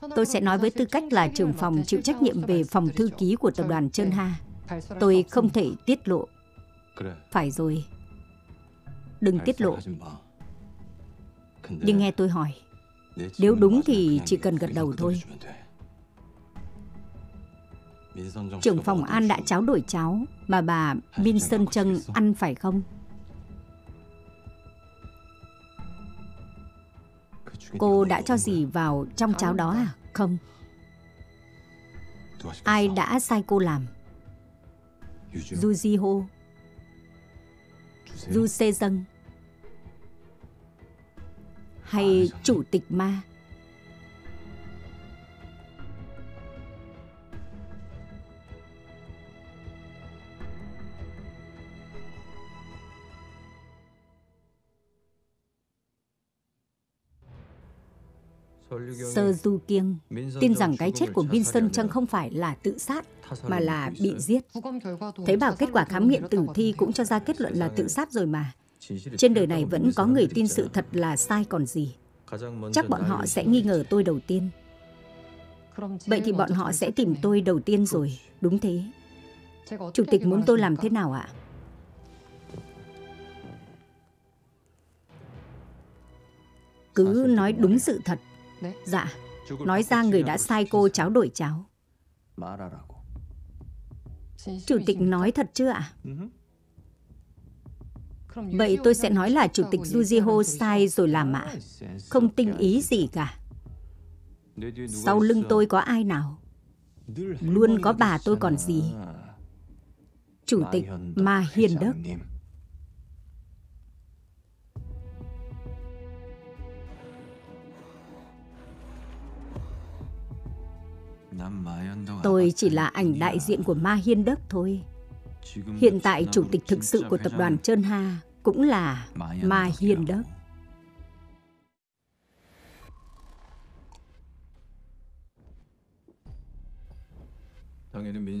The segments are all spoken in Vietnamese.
Tôi sẽ nói với tư cách là trưởng phòng chịu trách nhiệm về phòng thư ký của tập đoàn Trơn Ha. Tôi không thể tiết lộ. Phải rồi. Đừng tiết lộ. Nhưng nghe tôi hỏi. Nếu đúng thì chỉ cần gật đầu thôi. Trưởng phòng An đã cháo đổi cháo mà bà Min Sơn Trân ăn phải không? Cô đã cho gì vào trong cháo đó à? Không. Ai đã sai cô làm? Du Ji Ho. Du Sê Dân Hay Chủ tịch Ma Sơ Du Kiêng tin rằng cái chết của Min Sơn không phải là tự sát mà là bị giết. Thấy bảo kết quả khám nghiệm tử thi cũng cho ra kết luận là tự sát rồi mà. Trên đời này vẫn có người tin sự thật là sai còn gì. Chắc bọn họ sẽ nghi ngờ tôi đầu tiên. Vậy thì bọn họ sẽ tìm tôi đầu tiên rồi, đúng thế. Chủ tịch muốn tôi làm thế nào ạ? Cứ nói đúng sự thật. Dạ, nói ra người đã sai cô cháo đổi cháo. Chủ tịch nói thật chưa ạ? Vậy tôi sẽ nói là Chủ tịch Yujiho sai rồi làm ạ. Không tinh ý gì cả. Sau lưng tôi có ai nào? Luôn có bà tôi còn gì? Chủ tịch Ma Hiền Đức. Tôi chỉ là ảnh đại diện của Ma Hiên Đức thôi. Hiện tại chủ tịch thực sự của tập đoàn Trơn Ha cũng là Ma Hiên Đức.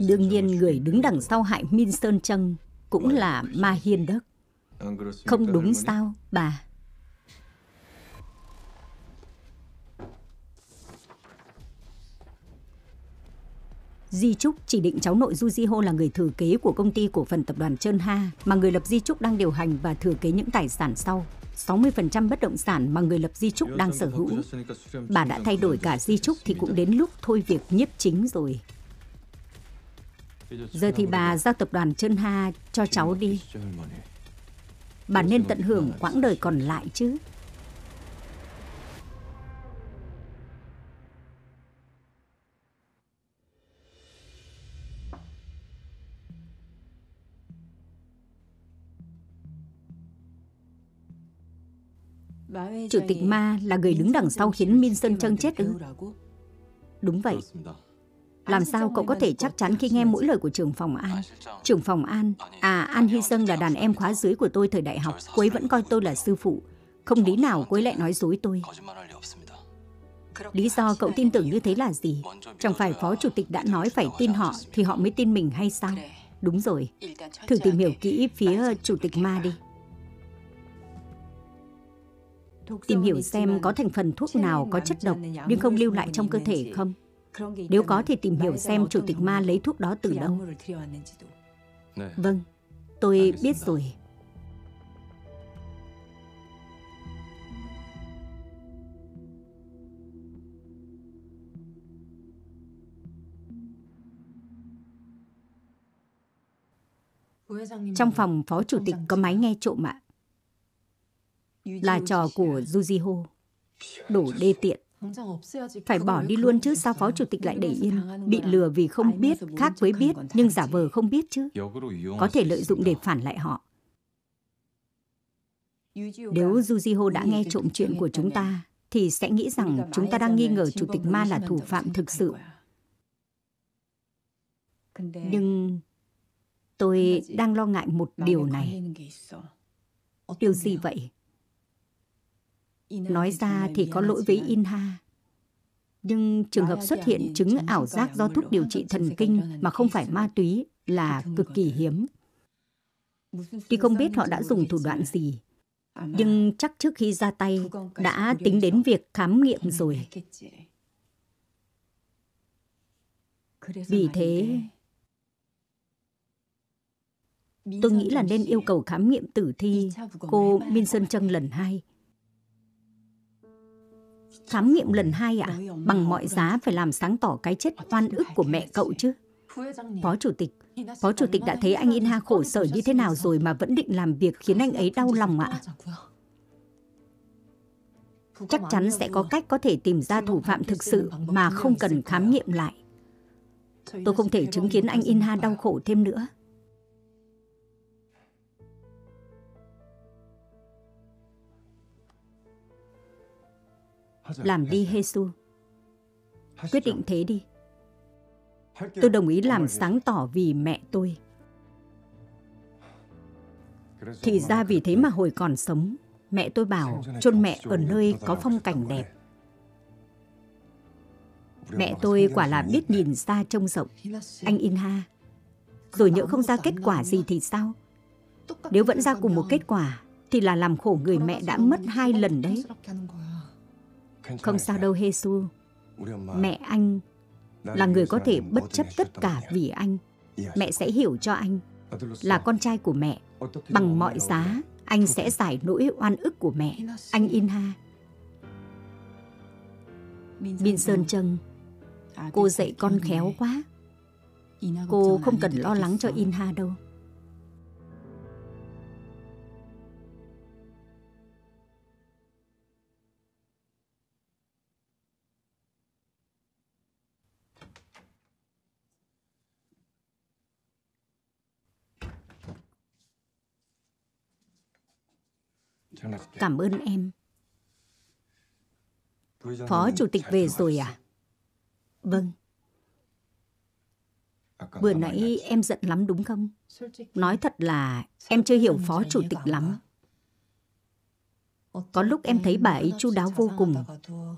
Đương nhiên người đứng đằng sau hại Min Sơn Trân cũng là Ma Hiên Đức. Không đúng sao, bà? Di Trúc chỉ định cháu nội Du Di Hô là người thừa kế của công ty cổ phần tập đoàn Trơn Ha, mà người lập Di Trúc đang điều hành và thừa kế những tài sản sau. 60% bất động sản mà người lập Di Trúc đang sở hữu. Bà đã thay đổi cả Di Trúc thì cũng đến lúc thôi việc nhiếp chính rồi. Giờ thì bà giao tập đoàn Trơn Ha cho cháu đi. Bà nên tận hưởng quãng đời còn lại chứ. Chủ tịch Ma là người đứng đằng sau khiến Min Sơn Trân chết ư? Đúng vậy. Làm sao cậu có thể chắc chắn khi nghe mỗi lời của trưởng phòng An? Trưởng phòng An, à An Hy Dân là đàn em khóa dưới của tôi thời đại học. Cô ấy vẫn coi tôi là sư phụ. Không lý nào cô ấy lại nói dối tôi. Lý do cậu tin tưởng như thế là gì? Chẳng phải phó chủ tịch đã nói phải tin họ thì họ mới tin mình hay sao? Đúng rồi. Thử tìm hiểu kỹ phía chủ tịch Ma đi. Tìm hiểu xem có thành phần thuốc nào có chất độc nhưng không lưu lại trong cơ thể không. Nếu có thì tìm hiểu xem chủ tịch ma lấy thuốc đó từ đâu. Vâng, tôi biết rồi. Trong phòng phó chủ tịch có máy nghe trộm ạ. Là trò của Yujiho. Đổ đê tiện. Phải bỏ đi luôn chứ sao phó chủ tịch lại để yên? Bị lừa vì không biết khác với biết Nhưng giả vờ không biết chứ. Có thể lợi dụng để phản lại họ. Nếu Yujiho đã nghe trộm chuyện của chúng ta Thì sẽ nghĩ rằng chúng ta đang nghi ngờ chủ tịch ma là thủ phạm thực sự. Nhưng tôi đang lo ngại một điều này. Điều gì vậy? Nói ra thì có lỗi với Inha. Nhưng trường hợp xuất hiện chứng ảo giác do thuốc điều trị thần kinh mà không phải ma túy là cực kỳ hiếm. Tuy không biết họ đã dùng thủ đoạn gì, nhưng chắc trước khi ra tay đã tính đến việc khám nghiệm rồi. Vì thế, tôi nghĩ là nên yêu cầu khám nghiệm tử thi cô Min Sơn Trân lần hai. Khám nghiệm lần hai ạ? À? Bằng mọi giá phải làm sáng tỏ cái chết oan ức của mẹ cậu chứ. Phó Chủ tịch, Phó Chủ tịch đã thấy anh In Ha khổ sở như thế nào rồi mà vẫn định làm việc khiến anh ấy đau lòng ạ. Chắc chắn sẽ có cách có thể tìm ra thủ phạm thực sự mà không cần khám nghiệm lại. Tôi không thể chứng kiến anh In Ha đau khổ thêm nữa. Làm đi Jesus. Quyết định thế đi. Tôi đồng ý làm sáng tỏ vì mẹ tôi. Thì ra vì thế mà hồi còn sống, mẹ tôi bảo chôn mẹ ở nơi có phong cảnh đẹp. Mẹ tôi quả là biết nhìn xa trông rộng. Anh Inha. Rồi nhỡ không ra kết quả gì thì sao? Nếu vẫn ra cùng một kết quả, thì là làm khổ người mẹ đã mất hai lần đấy. Không sao đâu Jesus. Mẹ anh là người có thể bất chấp tất cả vì anh. Mẹ sẽ hiểu cho anh. Là con trai của mẹ. Bằng mọi giá, anh sẽ giải nỗi oan ức của mẹ. Anh Inha. Bin Sơn Trân, cô dạy con khéo quá. Cô không cần lo lắng cho Inha đâu. Cảm ơn em. Phó Chủ tịch về rồi à? Vâng. Vừa nãy em giận lắm đúng không? Nói thật là em chưa hiểu Phó Chủ tịch lắm. Có lúc em thấy bà ấy chu đáo vô cùng,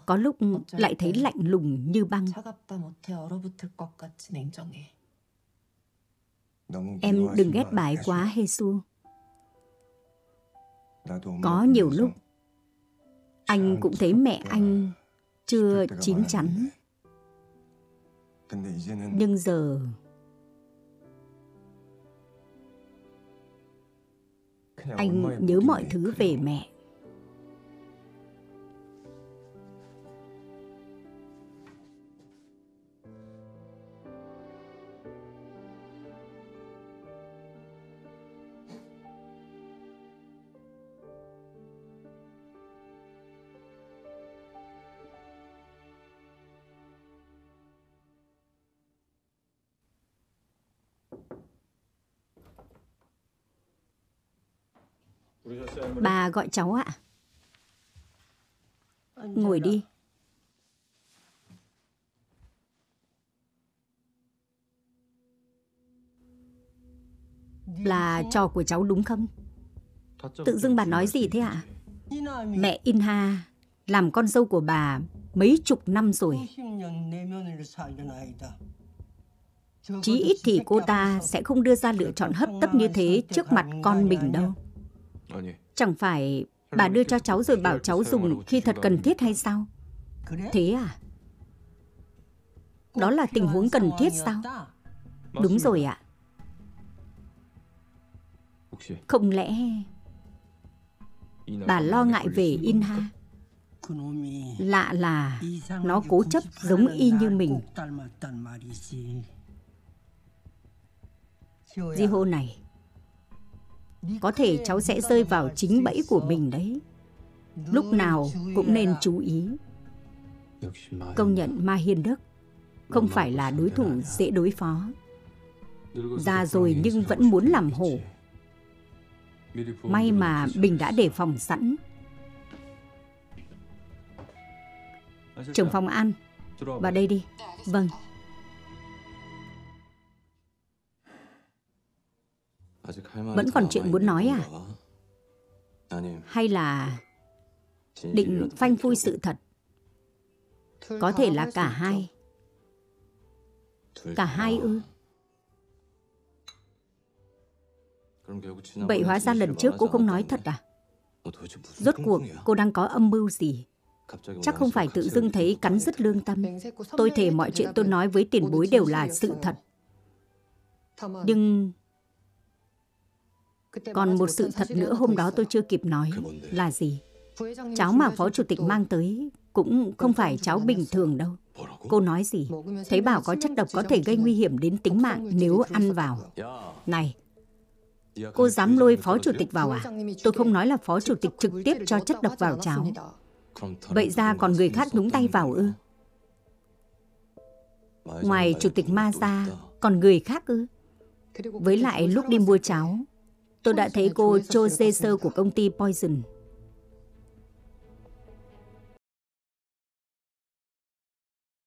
có lúc lại thấy lạnh lùng như băng. Em đừng ghét bà ấy quá, Hesu. Có nhiều lúc anh cũng thấy mẹ anh chưa chín chắn. Nhưng giờ anh nhớ mọi thứ về mẹ. Bà gọi cháu ạ. Ngồi đi. Là trò của cháu đúng không? Tự dưng bà nói gì thế ạ? Mẹ Inha làm con dâu của bà mấy chục năm rồi. Chí ít thì cô ta sẽ không đưa ra lựa chọn hấp tấp như thế trước mặt con mình đâu. Chẳng phải bà đưa cho cháu rồi bảo cháu dùng khi thật cần thiết hay sao? Thế à? Đó là tình huống cần thiết sao? Đúng rồi ạ. Không lẽ bà lo ngại về Inha? Lạ là nó cố chấp giống y như mình. Di hô này, có thể cháu sẽ rơi vào chính bẫy của mình đấy. Lúc nào cũng nên chú ý. Công nhận Ma Hiên Đức không phải là đối thủ dễ đối phó. Già rồi nhưng vẫn muốn làm hổ. May mà Bình đã đề phòng sẵn. Trưởng phòng An, vào đây đi. Vâng. Vẫn còn chuyện muốn nói à? Hay là định phanh phui sự thật? Có thể là cả hai. Cả hai ư? Vậy hóa ra lần trước cô không nói thật à? Rốt cuộc cô đang có âm mưu gì? Chắc không phải tự dưng thấy cắn rứt lương tâm. Tôi thề mọi chuyện tôi nói với tiền bối đều là sự thật. Nhưng còn một sự thật nữa hôm đó tôi chưa kịp nói là gì? Cháu mà phó chủ tịch mang tới cũng không phải cháu bình thường đâu. Cô nói gì? Thấy bảo có chất độc có thể gây nguy hiểm đến tính mạng nếu ăn vào. Này, cô dám lôi phó chủ tịch vào à? Tôi không nói là phó chủ tịch trực tiếp cho chất độc vào cháu. Vậy ra còn người khác nhúng tay vào ư? Ngoài chủ tịch ma ra, còn người khác ư? Với lại lúc đi mua cháo, tôi đã thấy cô Cho Dê Sơ của công ty Poison.